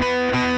Música